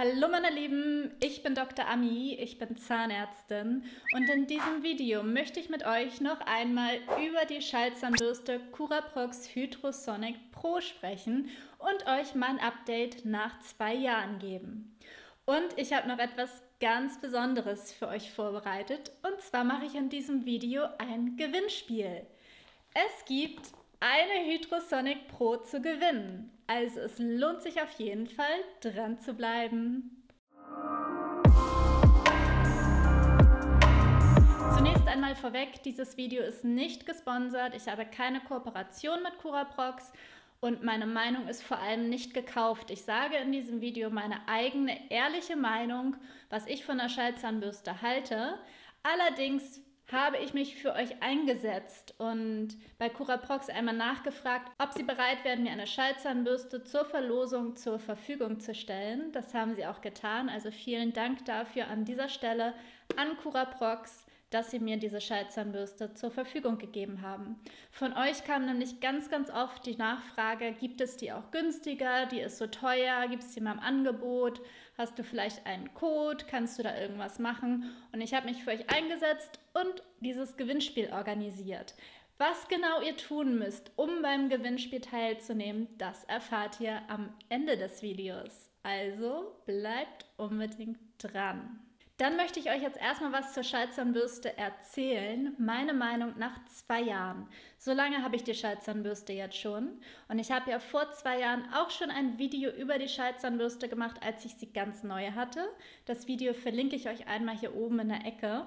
Hallo meine Lieben, ich bin Dr. Ami, ich bin Zahnärztin und in diesem Video möchte ich mit euch noch einmal über die Schallzahnbürste Curaprox Hydrosonic Pro sprechen und euch mein Update nach zwei Jahren geben. Und ich habe noch etwas ganz Besonderes für euch vorbereitet und zwar mache ich in diesem Video ein Gewinnspiel. Es gibt eine Hydrosonic Pro zu gewinnen. Also es lohnt sich auf jeden Fall dran zu bleiben. Zunächst einmal vorweg, dieses Video ist nicht gesponsert. Ich habe keine Kooperation mit Curaprox und meine Meinung ist vor allem nicht gekauft. Ich sage in diesem Video meine eigene ehrliche Meinung, was ich von der Schallzahnbürste halte. Allerdings habe ich mich für euch eingesetzt und bei Curaprox einmal nachgefragt, ob sie bereit wären, mir eine Schallzahnbürste zur Verlosung zur Verfügung zu stellen. Das haben sie auch getan. Also vielen Dank dafür an dieser Stelle an Curaprox dass sie mir diese Schallzahnbürste zur Verfügung gegeben haben. Von euch kam nämlich ganz, ganz oft die Nachfrage, gibt es die auch günstiger, die ist so teuer, gibt es die mal im Angebot, hast du vielleicht einen Code, kannst du da irgendwas machen? Und ich habe mich für euch eingesetzt und dieses Gewinnspiel organisiert. Was genau ihr tun müsst, um beim Gewinnspiel teilzunehmen, das erfahrt ihr am Ende des Videos. Also bleibt unbedingt dran. Dann möchte ich euch jetzt erstmal was zur Schallzahnbürste erzählen. Meine Meinung nach zwei Jahren. So lange habe ich die Schallzahnbürste jetzt schon. Und ich habe ja vor zwei Jahren auch schon ein Video über die Schallzahnbürste gemacht, als ich sie ganz neu hatte. Das Video verlinke ich euch einmal hier oben in der Ecke.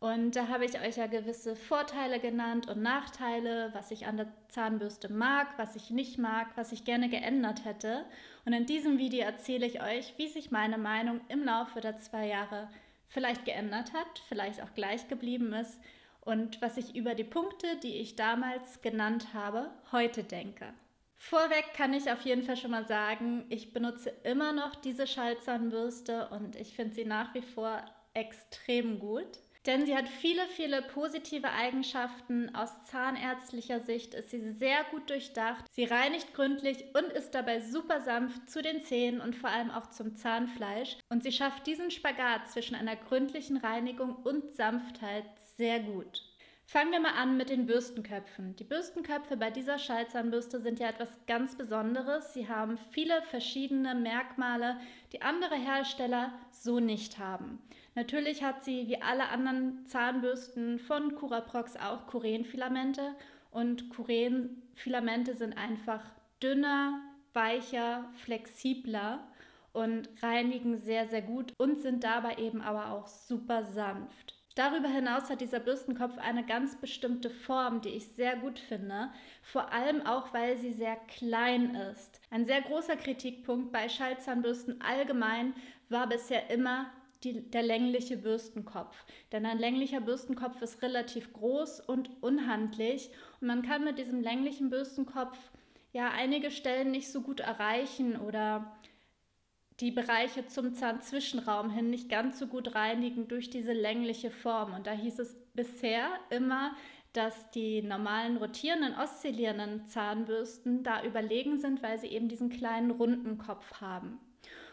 Und da habe ich euch ja gewisse Vorteile genannt und Nachteile, was ich an der Zahnbürste mag, was ich nicht mag, was ich gerne geändert hätte. Und in diesem Video erzähle ich euch, wie sich meine Meinung im Laufe der zwei Jahre vielleicht geändert hat, vielleicht auch gleich geblieben ist und was ich über die Punkte, die ich damals genannt habe, heute denke. Vorweg kann ich auf jeden Fall schon mal sagen, ich benutze immer noch diese Schallzahnbürste und ich finde sie nach wie vor extrem gut. Denn sie hat viele, viele positive Eigenschaften. Aus zahnärztlicher Sicht ist sie sehr gut durchdacht. Sie reinigt gründlich und ist dabei super sanft zu den Zähnen und vor allem auch zum Zahnfleisch. Und sie schafft diesen Spagat zwischen einer gründlichen Reinigung und Sanftheit sehr gut. Fangen wir mal an mit den Bürstenköpfen. Die Bürstenköpfe bei dieser Schallzahnbürste sind ja etwas ganz Besonderes. Sie haben viele verschiedene Merkmale, die andere Hersteller so nicht haben. Natürlich hat sie wie alle anderen Zahnbürsten von Curaprox auch Kurenfilamente und Kurenfilamente sind einfach dünner, weicher, flexibler und reinigen sehr, sehr gut und sind dabei eben aber auch super sanft. Darüber hinaus hat dieser Bürstenkopf eine ganz bestimmte Form, die ich sehr gut finde, vor allem auch, weil sie sehr klein ist. Ein sehr großer Kritikpunkt bei Schallzahnbürsten allgemein war bisher immer die, der längliche Bürstenkopf. Denn ein länglicher Bürstenkopf ist relativ groß und unhandlich und man kann mit diesem länglichen Bürstenkopf ja einige Stellen nicht so gut erreichen oder die Bereiche zum Zahnzwischenraum hin nicht ganz so gut reinigen durch diese längliche Form. Und da hieß es bisher immer, dass die normalen rotierenden, oszillierenden Zahnbürsten da überlegen sind, weil sie eben diesen kleinen runden Kopf haben.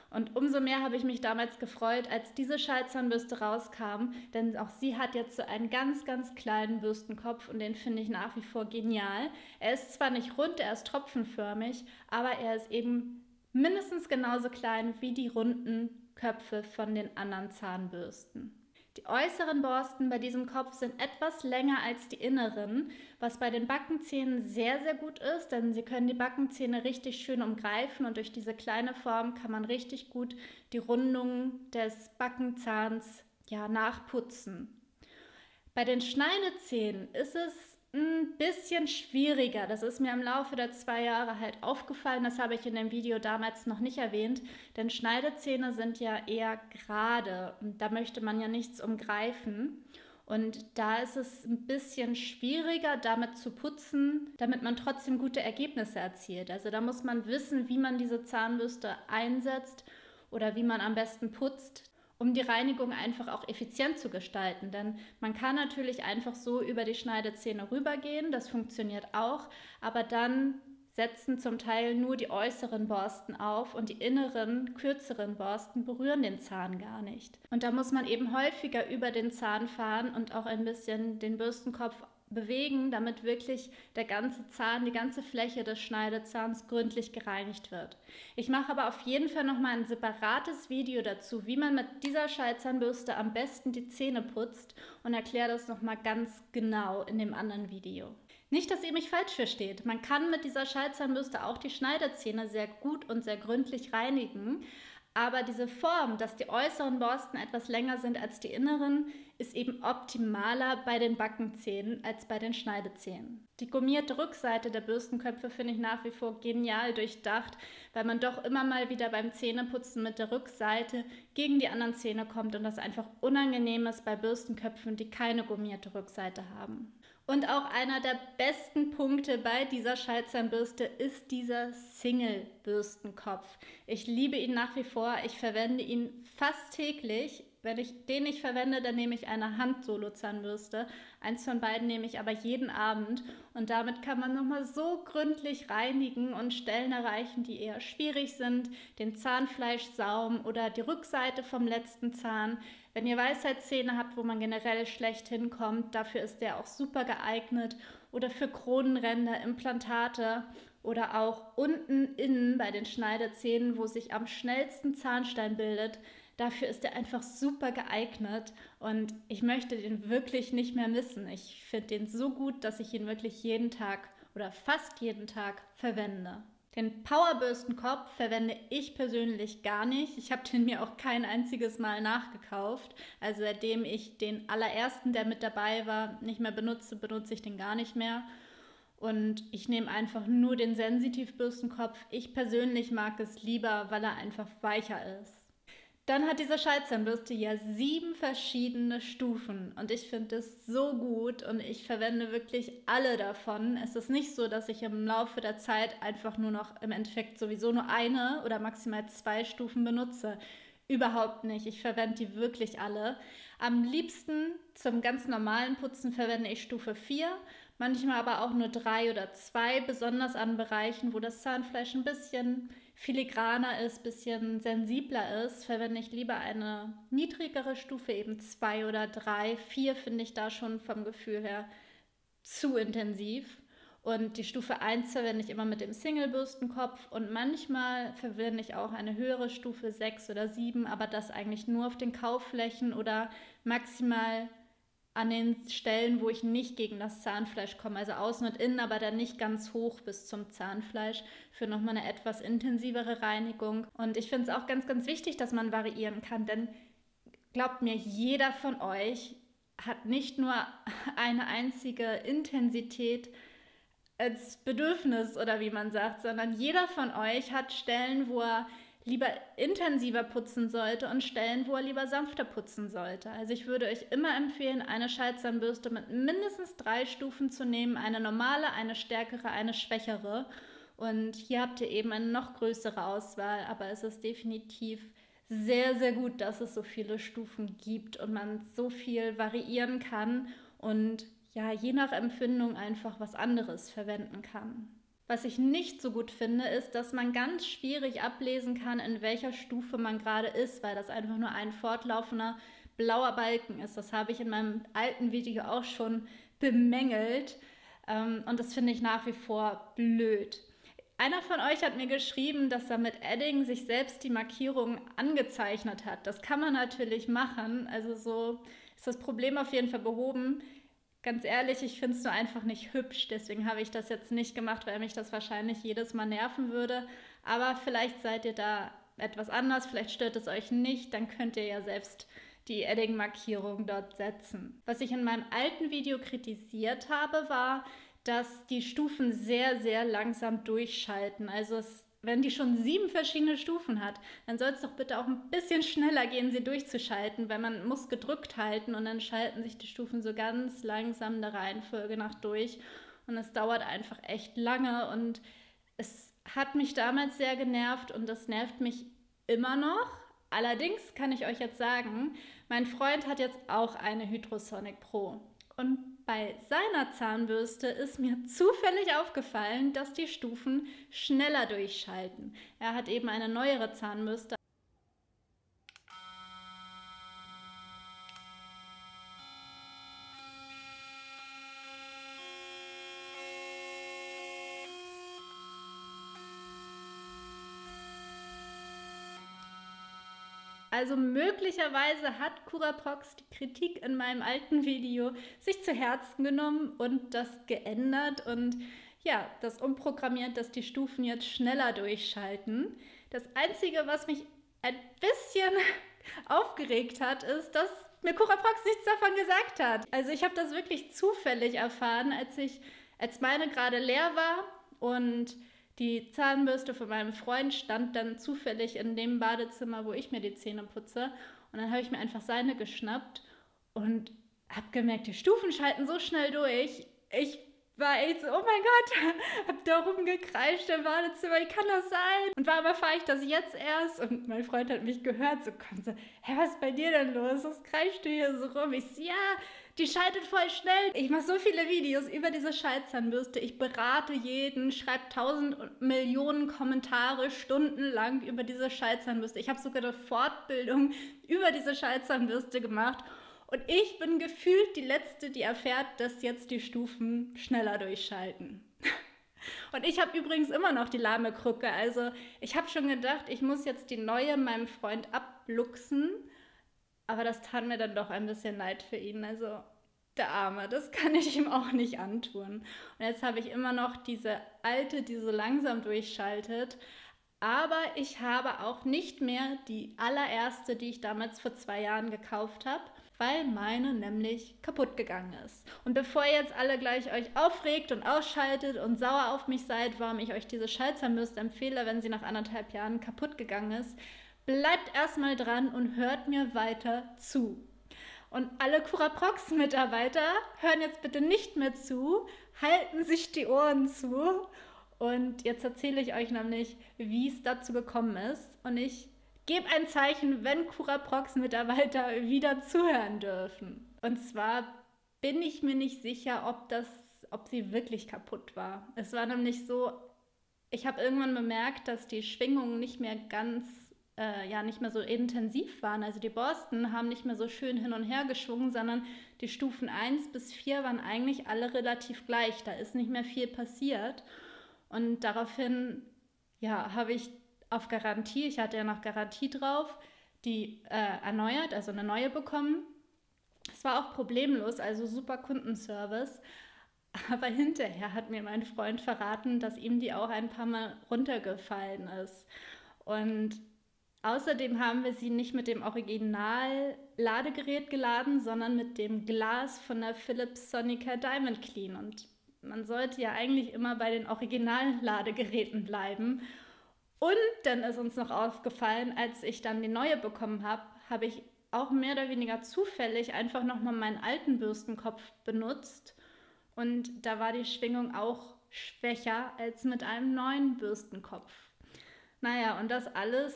Und umso mehr habe ich mich damals gefreut, als diese Schallzahnbürste rauskam, denn auch sie hat jetzt so einen ganz, ganz kleinen Bürstenkopf und den finde ich nach wie vor genial. Er ist zwar nicht rund, er ist tropfenförmig, aber er ist eben mindestens genauso klein wie die runden Köpfe von den anderen Zahnbürsten. Die äußeren Borsten bei diesem Kopf sind etwas länger als die inneren, was bei den Backenzähnen sehr, sehr gut ist, denn sie können die Backenzähne richtig schön umgreifen und durch diese kleine Form kann man richtig gut die Rundung des Backenzahns ja, nachputzen. Bei den Schneidezähnen ist es ein bisschen schwieriger. Das ist mir im Laufe der zwei Jahre halt aufgefallen. Das habe ich in dem Video damals noch nicht erwähnt. Denn Schneidezähne sind ja eher gerade und da möchte man ja nichts umgreifen. Und da ist es ein bisschen schwieriger, damit zu putzen, damit man trotzdem gute Ergebnisse erzielt. Also da muss man wissen, wie man diese Zahnbürste einsetzt oder wie man am besten putzt, um die Reinigung einfach auch effizient zu gestalten. Denn man kann natürlich einfach so über die Schneidezähne rübergehen, das funktioniert auch, aber dann setzen zum Teil nur die äußeren Borsten auf und die inneren, kürzeren Borsten berühren den Zahn gar nicht. Und da muss man eben häufiger über den Zahn fahren und auch ein bisschen den Bürstenkopf bewegen, damit wirklich der ganze Zahn, die ganze Fläche des Schneidezahns gründlich gereinigt wird. Ich mache aber auf jeden Fall noch mal ein separates Video dazu, wie man mit dieser Schallzahnbürste am besten die Zähne putzt und erkläre das noch mal ganz genau in dem anderen Video. Nicht, dass ihr mich falsch versteht. Man kann mit dieser Schallzahnbürste auch die Schneidezähne sehr gut und sehr gründlich reinigen. Aber diese Form, dass die äußeren Borsten etwas länger sind als die inneren, ist eben optimaler bei den Backenzähnen als bei den Schneidezähnen. Die gummierte Rückseite der Bürstenköpfe finde ich nach wie vor genial durchdacht, weil man doch immer mal wieder beim Zähneputzen mit der Rückseite gegen die anderen Zähne kommt und das einfach unangenehm ist bei Bürstenköpfen, die keine gummierte Rückseite haben. Und auch einer der besten Punkte bei dieser Schallzahnbürste ist dieser Single-Bürstenkopf. Ich liebe ihn nach wie vor. Ich verwende ihn fast täglich. Wenn ich den nicht verwende, dann nehme ich eine Hand-Solo-Zahnbürste. Eins von beiden nehme ich aber jeden Abend. Und damit kann man nochmal so gründlich reinigen und Stellen erreichen, die eher schwierig sind. Den Zahnfleischsaum oder die Rückseite vom letzten Zahn. Wenn ihr Weisheitszähne habt, wo man generell schlecht hinkommt, dafür ist der auch super geeignet. Oder für Kronenränder, Implantate oder auch unten innen bei den Schneidezähnen, wo sich am schnellsten Zahnstein bildet. Dafür ist er einfach super geeignet und ich möchte den wirklich nicht mehr missen. Ich finde den so gut, dass ich ihn wirklich jeden Tag oder fast jeden Tag verwende. Den Powerbürstenkopf verwende ich persönlich gar nicht. Ich habe den mir auch kein einziges Mal nachgekauft. Also seitdem ich den allerersten, der mit dabei war, nicht mehr benutze, benutze ich den gar nicht mehr. Und ich nehme einfach nur den Sensitivbürstenkopf. Ich persönlich mag es lieber, weil er einfach weicher ist. Dann hat diese Schallzahnbürste ja sieben verschiedene Stufen und ich finde es so gut und ich verwende wirklich alle davon. Es ist nicht so, dass ich im Laufe der Zeit einfach nur noch im Endeffekt sowieso nur eine oder maximal zwei Stufen benutze. Überhaupt nicht. Ich verwende die wirklich alle. Am liebsten zum ganz normalen Putzen verwende ich Stufe 4, manchmal aber auch nur drei oder zwei, besonders an Bereichen, wo das Zahnfleisch ein bisschen filigraner ist, bisschen sensibler ist, verwende ich lieber eine niedrigere Stufe, eben zwei oder drei. Vier finde ich da schon vom Gefühl her zu intensiv. Und die Stufe 1 verwende ich immer mit dem Single-Bürstenkopf und manchmal verwende ich auch eine höhere Stufe 6 oder 7, aber das eigentlich nur auf den Kaufflächen oder maximal an den Stellen, wo ich nicht gegen das Zahnfleisch komme, also außen und innen, aber dann nicht ganz hoch bis zum Zahnfleisch für nochmal eine etwas intensivere Reinigung. Und ich finde es auch ganz, ganz wichtig, dass man variieren kann, denn glaubt mir, jeder von euch hat nicht nur eine einzige Intensität als Bedürfnis oder wie man sagt, sondern jeder von euch hat Stellen, wo er lieber intensiver putzen sollte und Stellen, wo er lieber sanfter putzen sollte. Also ich würde euch immer empfehlen, eine Schaltzahnbürste mit mindestens drei Stufen zu nehmen, eine normale, eine stärkere, eine schwächere. Und hier habt ihr eben eine noch größere Auswahl, aber es ist definitiv sehr, sehr gut, dass es so viele Stufen gibt und man so viel variieren kann und ja, je nach Empfindung einfach was anderes verwenden kann. Was ich nicht so gut finde, ist, dass man ganz schwierig ablesen kann, in welcher Stufe man gerade ist, weil das einfach nur ein fortlaufender blauer Balken ist. Das habe ich in meinem alten Video auch schon bemängelt ähm, und das finde ich nach wie vor blöd. Einer von euch hat mir geschrieben, dass er mit Edding sich selbst die Markierung angezeichnet hat. Das kann man natürlich machen, also so ist das Problem auf jeden Fall behoben ganz ehrlich, ich finde es nur einfach nicht hübsch. Deswegen habe ich das jetzt nicht gemacht, weil mich das wahrscheinlich jedes Mal nerven würde. Aber vielleicht seid ihr da etwas anders, vielleicht stört es euch nicht, dann könnt ihr ja selbst die Edding-Markierung dort setzen. Was ich in meinem alten Video kritisiert habe, war, dass die Stufen sehr, sehr langsam durchschalten. Also es wenn die schon sieben verschiedene Stufen hat, dann soll es doch bitte auch ein bisschen schneller gehen, sie durchzuschalten, weil man muss gedrückt halten und dann schalten sich die Stufen so ganz langsam der Reihenfolge nach durch und es dauert einfach echt lange und es hat mich damals sehr genervt und das nervt mich immer noch. Allerdings kann ich euch jetzt sagen, mein Freund hat jetzt auch eine Hydrosonic Pro und bei seiner Zahnbürste ist mir zufällig aufgefallen, dass die Stufen schneller durchschalten. Er hat eben eine neuere Zahnbürste, Also möglicherweise hat Curaprox die Kritik in meinem alten Video sich zu Herzen genommen und das geändert und ja, das umprogrammiert, dass die Stufen jetzt schneller durchschalten. Das Einzige, was mich ein bisschen aufgeregt hat, ist, dass mir Curaprox nichts davon gesagt hat. Also ich habe das wirklich zufällig erfahren, als ich, als meine gerade leer war und die Zahnbürste von meinem Freund stand dann zufällig in dem Badezimmer, wo ich mir die Zähne putze. Und dann habe ich mir einfach seine geschnappt und habe gemerkt, die Stufen schalten so schnell durch. Ich war echt so, oh mein Gott, hab da rumgekreischt im Badezimmer, wie kann das sein? Und warum erfahre ich das jetzt erst? Und mein Freund hat mich gehört, so kommt so, hä, was ist bei dir denn los? Was kreischst du hier so rum? Ich so, ja, die schaltet voll schnell. Ich mache so viele Videos über diese Schaltzahnbürste. Ich berate jeden, schreibe tausend Millionen Kommentare stundenlang über diese Schaltzahnbürste. Ich habe sogar eine Fortbildung über diese Schaltzahnbürste gemacht. Und ich bin gefühlt die Letzte, die erfährt, dass jetzt die Stufen schneller durchschalten. Und ich habe übrigens immer noch die lahme Krücke. Also ich habe schon gedacht, ich muss jetzt die neue meinem Freund abluchsen aber das tat mir dann doch ein bisschen leid für ihn. Also der Arme, das kann ich ihm auch nicht antun. Und jetzt habe ich immer noch diese alte, die so langsam durchschaltet. Aber ich habe auch nicht mehr die allererste, die ich damals vor zwei Jahren gekauft habe, weil meine nämlich kaputt gegangen ist. Und bevor ihr jetzt alle gleich euch aufregt und ausschaltet und sauer auf mich seid, warum ich euch diese Schaltzahnbürste empfehle, wenn sie nach anderthalb Jahren kaputt gegangen ist, bleibt erstmal dran und hört mir weiter zu. Und alle Curaprox-Mitarbeiter hören jetzt bitte nicht mehr zu, halten sich die Ohren zu. Und jetzt erzähle ich euch nämlich, wie es dazu gekommen ist. Und ich gebe ein Zeichen, wenn Curaprox-Mitarbeiter wieder zuhören dürfen. Und zwar bin ich mir nicht sicher, ob das, ob sie wirklich kaputt war. Es war nämlich so, ich habe irgendwann bemerkt, dass die Schwingungen nicht mehr ganz äh, ja nicht mehr so intensiv waren. Also die Borsten haben nicht mehr so schön hin und her geschwungen, sondern die Stufen 1 bis 4 waren eigentlich alle relativ gleich. Da ist nicht mehr viel passiert. Und daraufhin ja, habe ich auf Garantie, ich hatte ja noch Garantie drauf, die äh, erneuert, also eine neue bekommen. Es war auch problemlos, also super Kundenservice. Aber hinterher hat mir mein Freund verraten, dass ihm die auch ein paar Mal runtergefallen ist. Und Außerdem haben wir sie nicht mit dem Original-Ladegerät geladen, sondern mit dem Glas von der Philips Sonica Diamond Clean. Und man sollte ja eigentlich immer bei den Original-Ladegeräten bleiben. Und dann ist uns noch aufgefallen, als ich dann die neue bekommen habe, habe ich auch mehr oder weniger zufällig einfach nochmal meinen alten Bürstenkopf benutzt. Und da war die Schwingung auch schwächer als mit einem neuen Bürstenkopf. Naja, und das alles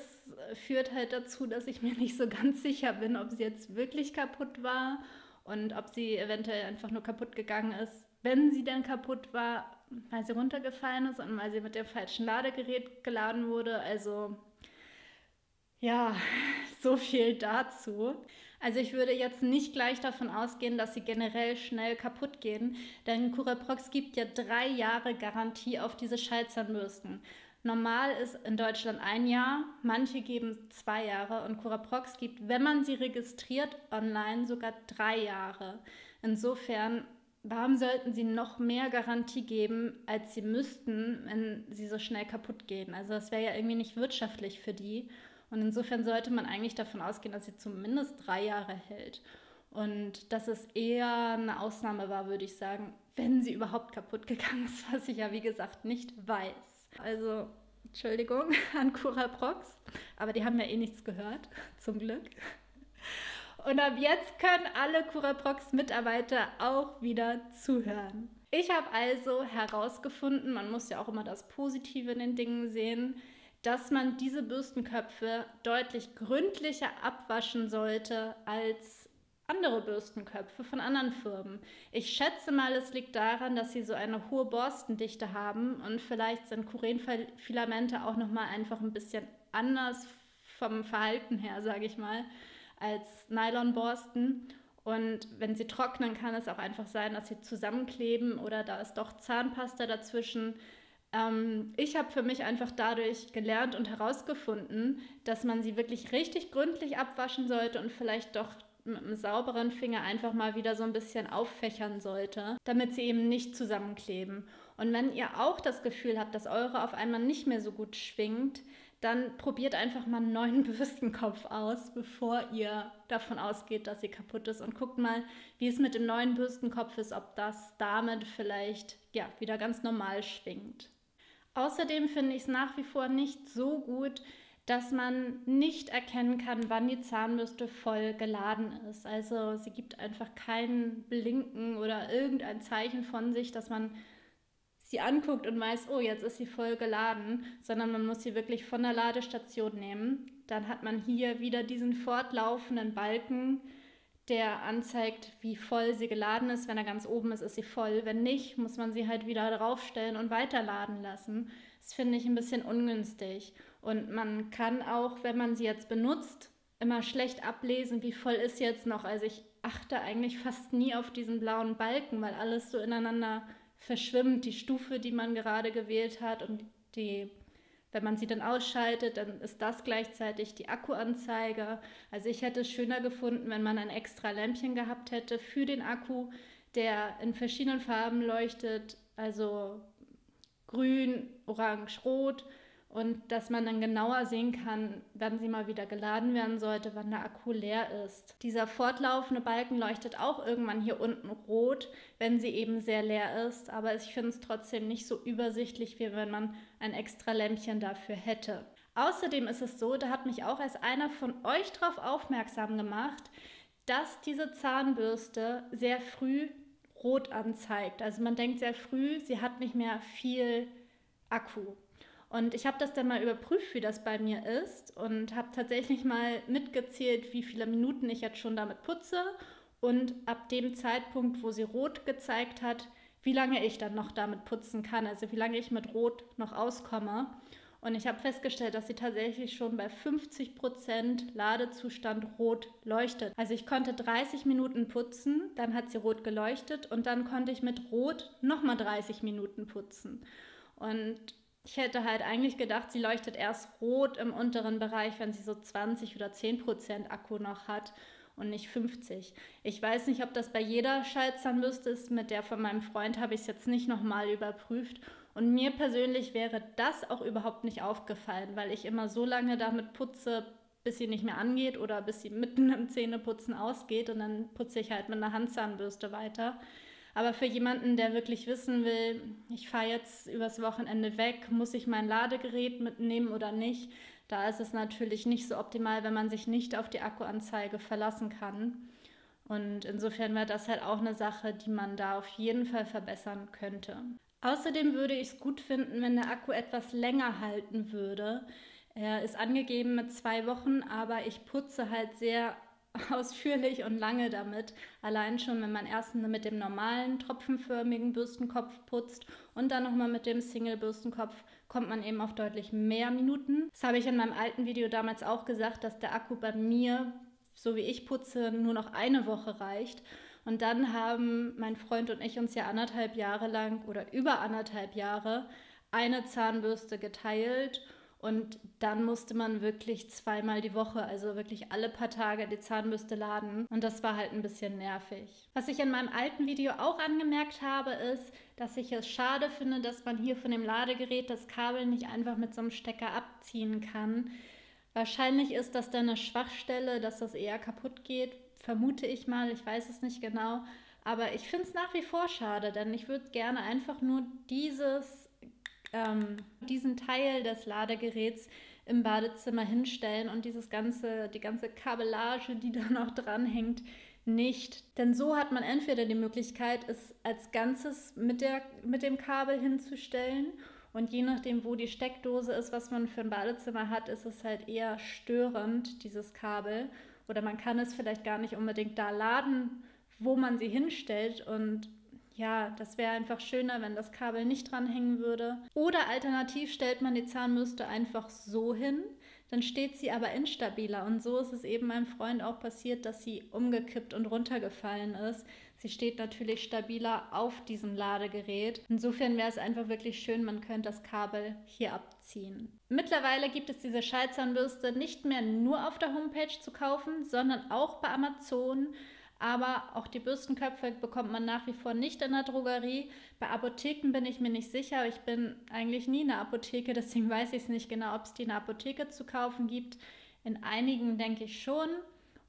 führt halt dazu, dass ich mir nicht so ganz sicher bin, ob sie jetzt wirklich kaputt war und ob sie eventuell einfach nur kaputt gegangen ist, wenn sie denn kaputt war, weil sie runtergefallen ist und weil sie mit dem falschen Ladegerät geladen wurde. Also ja, so viel dazu. Also ich würde jetzt nicht gleich davon ausgehen, dass sie generell schnell kaputt gehen, denn Curaprox gibt ja drei Jahre Garantie auf diese Schaltzahnbürsten. Normal ist in Deutschland ein Jahr, manche geben zwei Jahre und Curaprox gibt, wenn man sie registriert online, sogar drei Jahre. Insofern, warum sollten sie noch mehr Garantie geben, als sie müssten, wenn sie so schnell kaputt gehen? Also das wäre ja irgendwie nicht wirtschaftlich für die. Und insofern sollte man eigentlich davon ausgehen, dass sie zumindest drei Jahre hält. Und dass es eher eine Ausnahme war, würde ich sagen, wenn sie überhaupt kaputt gegangen ist, was ich ja wie gesagt nicht weiß. Also, Entschuldigung an Cura Prox, aber die haben ja eh nichts gehört, zum Glück. Und ab jetzt können alle Cura Prox Mitarbeiter auch wieder zuhören. Ich habe also herausgefunden, man muss ja auch immer das Positive in den Dingen sehen, dass man diese Bürstenköpfe deutlich gründlicher abwaschen sollte als andere Bürstenköpfe von anderen Firmen. Ich schätze mal, es liegt daran, dass sie so eine hohe Borstendichte haben und vielleicht sind Kurenfilamente auch noch mal einfach ein bisschen anders vom Verhalten her, sage ich mal, als Nylonborsten. Und wenn sie trocknen, kann es auch einfach sein, dass sie zusammenkleben oder da ist doch Zahnpasta dazwischen. Ähm, ich habe für mich einfach dadurch gelernt und herausgefunden, dass man sie wirklich richtig gründlich abwaschen sollte und vielleicht doch mit einem sauberen Finger einfach mal wieder so ein bisschen auffächern sollte, damit sie eben nicht zusammenkleben. Und wenn ihr auch das Gefühl habt, dass eure auf einmal nicht mehr so gut schwingt, dann probiert einfach mal einen neuen Bürstenkopf aus, bevor ihr davon ausgeht, dass sie kaputt ist. Und guckt mal, wie es mit dem neuen Bürstenkopf ist, ob das damit vielleicht ja, wieder ganz normal schwingt. Außerdem finde ich es nach wie vor nicht so gut, dass man nicht erkennen kann, wann die Zahnbürste voll geladen ist. Also sie gibt einfach kein Blinken oder irgendein Zeichen von sich, dass man sie anguckt und weiß, oh, jetzt ist sie voll geladen, sondern man muss sie wirklich von der Ladestation nehmen. Dann hat man hier wieder diesen fortlaufenden Balken, der anzeigt, wie voll sie geladen ist. Wenn er ganz oben ist, ist sie voll. Wenn nicht, muss man sie halt wieder draufstellen und weiterladen lassen. Das finde ich ein bisschen ungünstig. Und man kann auch, wenn man sie jetzt benutzt, immer schlecht ablesen, wie voll ist jetzt noch. Also ich achte eigentlich fast nie auf diesen blauen Balken, weil alles so ineinander verschwimmt. Die Stufe, die man gerade gewählt hat und die, wenn man sie dann ausschaltet, dann ist das gleichzeitig die Akkuanzeige. Also ich hätte es schöner gefunden, wenn man ein extra Lämpchen gehabt hätte für den Akku, der in verschiedenen Farben leuchtet, also grün, orange, rot und dass man dann genauer sehen kann, wann sie mal wieder geladen werden sollte, wann der Akku leer ist. Dieser fortlaufende Balken leuchtet auch irgendwann hier unten rot, wenn sie eben sehr leer ist, aber ich finde es trotzdem nicht so übersichtlich, wie wenn man ein extra Lämpchen dafür hätte. Außerdem ist es so, da hat mich auch erst einer von euch darauf aufmerksam gemacht, dass diese Zahnbürste sehr früh rot anzeigt. Also man denkt sehr früh, sie hat nicht mehr viel Akku. Und ich habe das dann mal überprüft, wie das bei mir ist und habe tatsächlich mal mitgezählt, wie viele Minuten ich jetzt schon damit putze und ab dem Zeitpunkt, wo sie rot gezeigt hat, wie lange ich dann noch damit putzen kann, also wie lange ich mit Rot noch auskomme. Und ich habe festgestellt, dass sie tatsächlich schon bei 50% Ladezustand rot leuchtet. Also ich konnte 30 Minuten putzen, dann hat sie rot geleuchtet und dann konnte ich mit Rot nochmal 30 Minuten putzen. Und ich hätte halt eigentlich gedacht, sie leuchtet erst rot im unteren Bereich, wenn sie so 20 oder 10 Prozent Akku noch hat und nicht 50. Ich weiß nicht, ob das bei jeder Schaltzahnbürste ist. Mit der von meinem Freund habe ich es jetzt nicht nochmal überprüft. Und mir persönlich wäre das auch überhaupt nicht aufgefallen, weil ich immer so lange damit putze, bis sie nicht mehr angeht oder bis sie mitten im Zähneputzen ausgeht und dann putze ich halt mit einer Handzahnbürste weiter. Aber für jemanden, der wirklich wissen will, ich fahre jetzt übers Wochenende weg, muss ich mein Ladegerät mitnehmen oder nicht, da ist es natürlich nicht so optimal, wenn man sich nicht auf die Akkuanzeige verlassen kann. Und insofern wäre das halt auch eine Sache, die man da auf jeden Fall verbessern könnte. Außerdem würde ich es gut finden, wenn der Akku etwas länger halten würde. Er ist angegeben mit zwei Wochen, aber ich putze halt sehr ausführlich und lange damit. Allein schon, wenn man erst mit dem normalen tropfenförmigen Bürstenkopf putzt und dann nochmal mit dem Single-Bürstenkopf, kommt man eben auf deutlich mehr Minuten. Das habe ich in meinem alten Video damals auch gesagt, dass der Akku bei mir, so wie ich putze, nur noch eine Woche reicht. Und dann haben mein Freund und ich uns ja anderthalb Jahre lang oder über anderthalb Jahre eine Zahnbürste geteilt und dann musste man wirklich zweimal die Woche, also wirklich alle paar Tage die Zahnbürste laden. Und das war halt ein bisschen nervig. Was ich in meinem alten Video auch angemerkt habe, ist, dass ich es schade finde, dass man hier von dem Ladegerät das Kabel nicht einfach mit so einem Stecker abziehen kann. Wahrscheinlich ist das dann eine Schwachstelle, dass das eher kaputt geht, vermute ich mal, ich weiß es nicht genau. Aber ich finde es nach wie vor schade, denn ich würde gerne einfach nur dieses ähm, diesen Teil des Ladegeräts im Badezimmer hinstellen und dieses ganze, die ganze Kabellage, die da noch dranhängt, nicht. Denn so hat man entweder die Möglichkeit, es als Ganzes mit, der, mit dem Kabel hinzustellen Und je nachdem, wo die Steckdose ist, was man für ein Badezimmer hat, ist es halt eher störend, dieses Kabel. Oder man kann es vielleicht gar nicht unbedingt da laden, wo man sie hinstellt. Und ja, das wäre einfach schöner, wenn das Kabel nicht dranhängen würde. Oder alternativ stellt man die Zahnbürste einfach so hin, dann steht sie aber instabiler. Und so ist es eben meinem Freund auch passiert, dass sie umgekippt und runtergefallen ist. Sie steht natürlich stabiler auf diesem Ladegerät. Insofern wäre es einfach wirklich schön, man könnte das Kabel hier abziehen. Mittlerweile gibt es diese Schallzahnbürste nicht mehr nur auf der Homepage zu kaufen, sondern auch bei Amazon. Aber auch die Bürstenköpfe bekommt man nach wie vor nicht in der Drogerie. Bei Apotheken bin ich mir nicht sicher. Ich bin eigentlich nie in der Apotheke, deswegen weiß ich es nicht genau, ob es die in der Apotheke zu kaufen gibt. In einigen denke ich schon.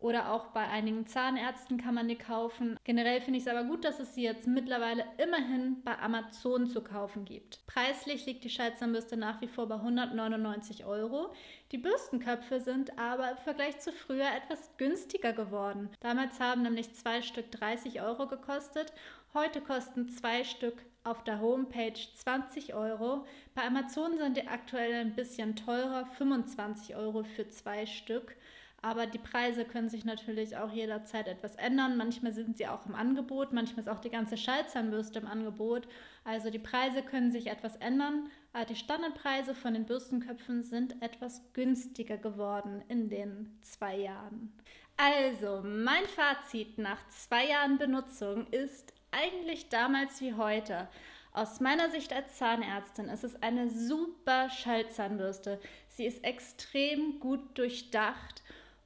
Oder auch bei einigen Zahnärzten kann man die kaufen. Generell finde ich es aber gut, dass es sie jetzt mittlerweile immerhin bei Amazon zu kaufen gibt. Preislich liegt die Schallzahnbürste nach wie vor bei 199 Euro. Die Bürstenköpfe sind aber im Vergleich zu früher etwas günstiger geworden. Damals haben nämlich zwei Stück 30 Euro gekostet. Heute kosten zwei Stück auf der Homepage 20 Euro. Bei Amazon sind die aktuell ein bisschen teurer, 25 Euro für zwei Stück. Aber die Preise können sich natürlich auch jederzeit etwas ändern. Manchmal sind sie auch im Angebot, manchmal ist auch die ganze Schallzahnbürste im Angebot. Also die Preise können sich etwas ändern. Aber die Standardpreise von den Bürstenköpfen sind etwas günstiger geworden in den zwei Jahren. Also, mein Fazit nach zwei Jahren Benutzung ist eigentlich damals wie heute. Aus meiner Sicht als Zahnärztin ist es eine super Schallzahnbürste. Sie ist extrem gut durchdacht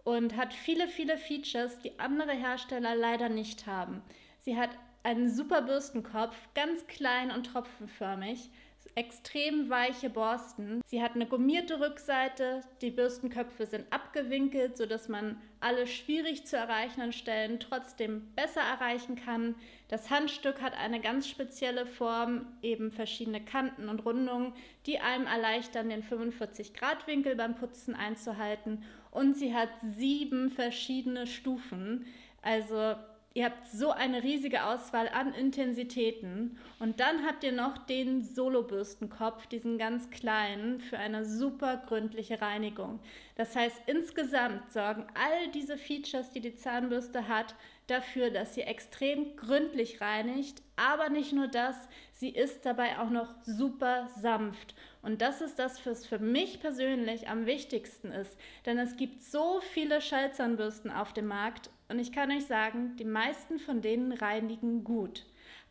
und hat viele, viele Features, die andere Hersteller leider nicht haben. Sie hat einen super Bürstenkopf, ganz klein und tropfenförmig, extrem weiche Borsten. Sie hat eine gummierte Rückseite, die Bürstenköpfe sind abgewinkelt, sodass man alle schwierig zu erreichenden Stellen trotzdem besser erreichen kann. Das Handstück hat eine ganz spezielle Form, eben verschiedene Kanten und Rundungen, die einem erleichtern, den 45-Grad-Winkel beim Putzen einzuhalten und sie hat sieben verschiedene Stufen. Also ihr habt so eine riesige Auswahl an Intensitäten und dann habt ihr noch den Solobürstenkopf, diesen ganz kleinen, für eine super gründliche Reinigung. Das heißt, insgesamt sorgen all diese Features, die die Zahnbürste hat, dafür, dass sie extrem gründlich reinigt, aber nicht nur das, sie ist dabei auch noch super sanft. Und das ist das, was für mich persönlich am wichtigsten ist. Denn es gibt so viele Schallzahnbürsten auf dem Markt und ich kann euch sagen, die meisten von denen reinigen gut.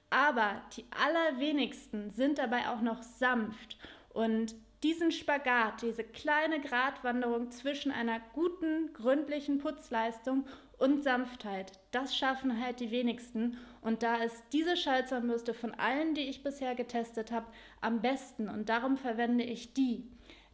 Aber die allerwenigsten sind dabei auch noch sanft. Und diesen Spagat, diese kleine Gratwanderung zwischen einer guten, gründlichen Putzleistung und Sanftheit, das schaffen halt die wenigsten. Und da ist diese Schallzahnbürste von allen, die ich bisher getestet habe, am besten. Und darum verwende ich die.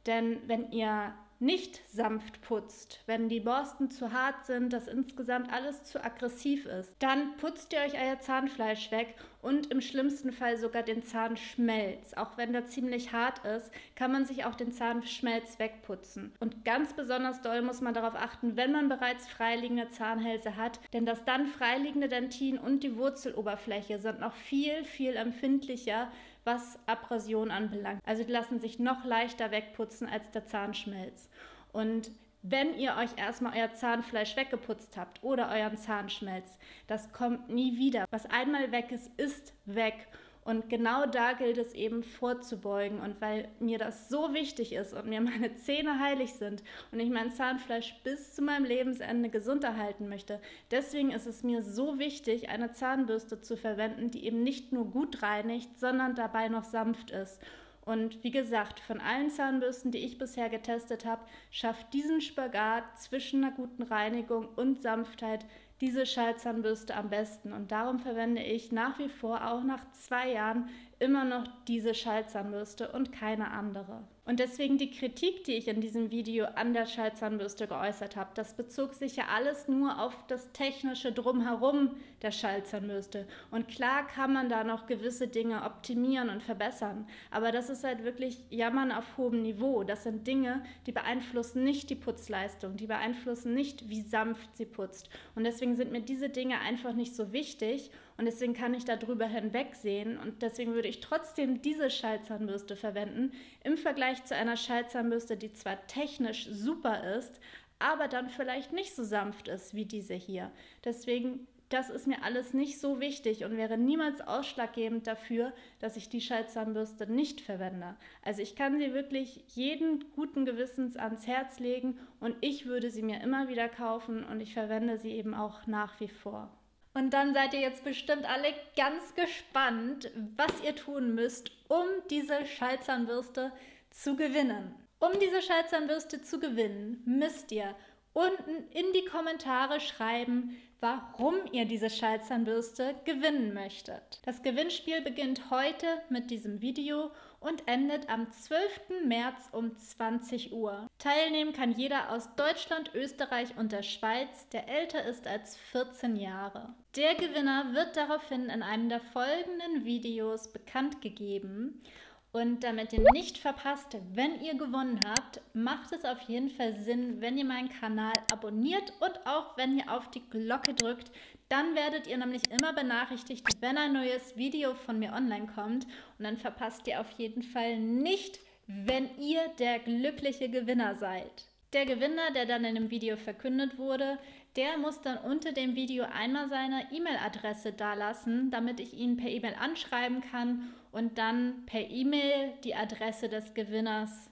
Denn wenn ihr nicht sanft putzt, wenn die Borsten zu hart sind, dass insgesamt alles zu aggressiv ist, dann putzt ihr euch euer Zahnfleisch weg und im schlimmsten Fall sogar den Zahnschmelz. Auch wenn der ziemlich hart ist, kann man sich auch den Zahnschmelz wegputzen. Und ganz besonders doll muss man darauf achten, wenn man bereits freiliegende Zahnhälse hat, denn das dann freiliegende Dentin und die Wurzeloberfläche sind noch viel, viel empfindlicher was Abrasion anbelangt. Also die lassen sich noch leichter wegputzen als der Zahnschmelz. Und wenn ihr euch erstmal euer Zahnfleisch weggeputzt habt oder euren Zahnschmelz, das kommt nie wieder. Was einmal weg ist, ist weg. Und genau da gilt es eben vorzubeugen. Und weil mir das so wichtig ist und mir meine Zähne heilig sind und ich mein Zahnfleisch bis zu meinem Lebensende gesund erhalten möchte, deswegen ist es mir so wichtig, eine Zahnbürste zu verwenden, die eben nicht nur gut reinigt, sondern dabei noch sanft ist. Und wie gesagt, von allen Zahnbürsten, die ich bisher getestet habe, schafft diesen Spagat zwischen einer guten Reinigung und Sanftheit diese Schallzahnbürste am besten. Und darum verwende ich nach wie vor auch nach zwei Jahren immer noch diese Schallzahnbürste und keine andere. Und deswegen die Kritik, die ich in diesem Video an der Schallzahnbürste geäußert habe, das bezog sich ja alles nur auf das technische Drumherum der Schallzahnbürste. Und klar kann man da noch gewisse Dinge optimieren und verbessern, aber das ist halt wirklich Jammern auf hohem Niveau. Das sind Dinge, die beeinflussen nicht die Putzleistung, die beeinflussen nicht, wie sanft sie putzt. Und deswegen sind mir diese Dinge einfach nicht so wichtig. Und deswegen kann ich darüber hinwegsehen und deswegen würde ich trotzdem diese Schallzahnbürste verwenden im Vergleich zu einer Schallzahnbürste, die zwar technisch super ist, aber dann vielleicht nicht so sanft ist wie diese hier. Deswegen das ist mir alles nicht so wichtig und wäre niemals ausschlaggebend dafür, dass ich die Schallzahnbürste nicht verwende. Also ich kann sie wirklich jeden guten Gewissens ans Herz legen und ich würde sie mir immer wieder kaufen und ich verwende sie eben auch nach wie vor. Und dann seid ihr jetzt bestimmt alle ganz gespannt, was ihr tun müsst, um diese Schallzahnbürste zu gewinnen. Um diese Schallzahnbürste zu gewinnen, müsst ihr unten in die Kommentare schreiben, warum ihr diese Schallzahnbürste gewinnen möchtet. Das Gewinnspiel beginnt heute mit diesem Video und endet am 12. März um 20 Uhr. Teilnehmen kann jeder aus Deutschland, Österreich und der Schweiz, der älter ist als 14 Jahre. Der Gewinner wird daraufhin in einem der folgenden Videos bekannt gegeben und damit ihr nicht verpasst, wenn ihr gewonnen habt, macht es auf jeden Fall Sinn, wenn ihr meinen Kanal abonniert und auch wenn ihr auf die Glocke drückt. Dann werdet ihr nämlich immer benachrichtigt, wenn ein neues Video von mir online kommt. Und dann verpasst ihr auf jeden Fall nicht, wenn ihr der glückliche Gewinner seid. Der Gewinner, der dann in dem Video verkündet wurde, der muss dann unter dem Video einmal seine E-Mail-Adresse dalassen, damit ich ihn per E-Mail anschreiben kann und dann per E-Mail die Adresse des Gewinners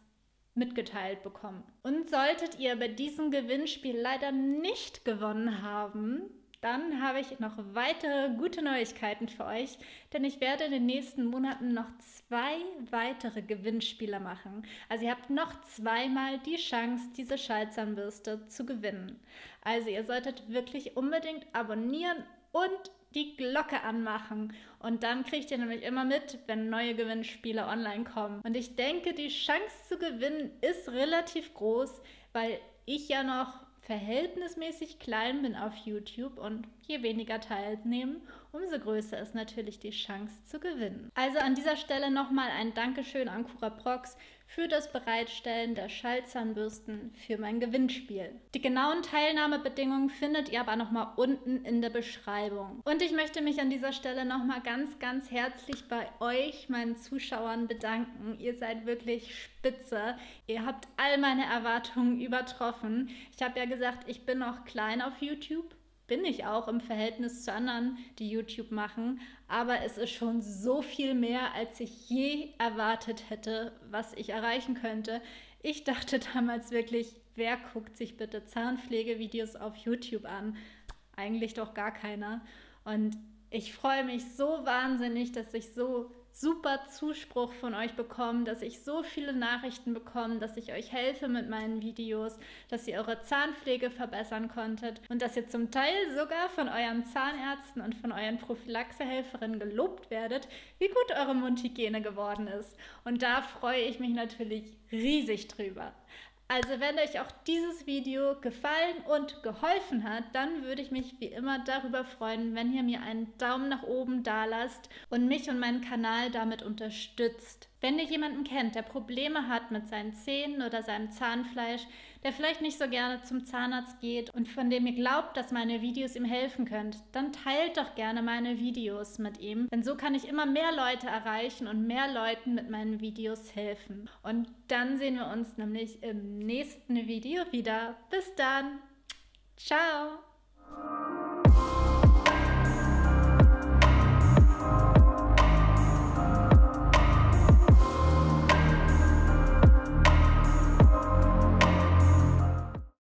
mitgeteilt bekommen. Und solltet ihr bei diesem Gewinnspiel leider nicht gewonnen haben, dann habe ich noch weitere gute Neuigkeiten für euch, denn ich werde in den nächsten Monaten noch zwei weitere Gewinnspiele machen. Also ihr habt noch zweimal die Chance, diese Schallzahnbürste zu gewinnen. Also ihr solltet wirklich unbedingt abonnieren und die Glocke anmachen. Und dann kriegt ihr nämlich immer mit, wenn neue Gewinnspiele online kommen. Und ich denke, die Chance zu gewinnen ist relativ groß, weil ich ja noch verhältnismäßig klein bin auf YouTube und je weniger teilnehmen, umso größer ist natürlich die Chance zu gewinnen. Also an dieser Stelle nochmal ein Dankeschön an Cura Prox für das Bereitstellen der Schallzahnbürsten für mein Gewinnspiel. Die genauen Teilnahmebedingungen findet ihr aber nochmal unten in der Beschreibung. Und ich möchte mich an dieser Stelle nochmal ganz, ganz herzlich bei euch, meinen Zuschauern, bedanken. Ihr seid wirklich spitze. Ihr habt all meine Erwartungen übertroffen. Ich habe ja gesagt, ich bin noch klein auf YouTube bin ich auch im Verhältnis zu anderen, die YouTube machen. Aber es ist schon so viel mehr, als ich je erwartet hätte, was ich erreichen könnte. Ich dachte damals wirklich, wer guckt sich bitte Zahnpflegevideos auf YouTube an? Eigentlich doch gar keiner. Und ich freue mich so wahnsinnig, dass ich so super Zuspruch von euch bekommen, dass ich so viele Nachrichten bekomme, dass ich euch helfe mit meinen Videos, dass ihr eure Zahnpflege verbessern konntet und dass ihr zum Teil sogar von euren Zahnärzten und von euren Prophylaxehelferinnen gelobt werdet, wie gut eure Mundhygiene geworden ist. Und da freue ich mich natürlich riesig drüber. Also wenn euch auch dieses Video gefallen und geholfen hat, dann würde ich mich wie immer darüber freuen, wenn ihr mir einen Daumen nach oben da lasst und mich und meinen Kanal damit unterstützt. Wenn ihr jemanden kennt, der Probleme hat mit seinen Zähnen oder seinem Zahnfleisch, der vielleicht nicht so gerne zum Zahnarzt geht und von dem ihr glaubt, dass meine Videos ihm helfen könnt, dann teilt doch gerne meine Videos mit ihm, denn so kann ich immer mehr Leute erreichen und mehr Leuten mit meinen Videos helfen. Und dann sehen wir uns nämlich im nächsten Video wieder. Bis dann. Ciao.